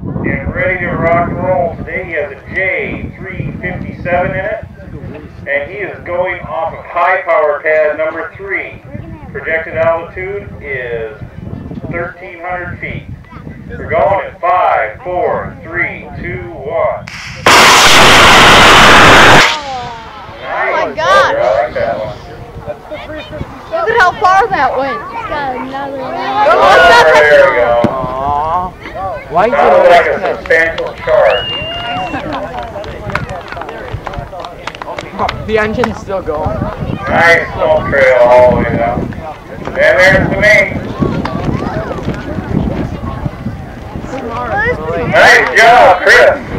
and ready to rock and roll. Today he has a J357 in it, and he is going off of high power pad number three. Projected altitude is 1,300 feet. We're going in five, four, three, two, one. Oh my gosh. I like that one. Look at how far that went. Got another one. Why is it always like a substantial charge. The engine's still going. Nice smoke trail all the way down. And there's the main. Nice job, Chris.